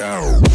Yo.